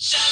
Shut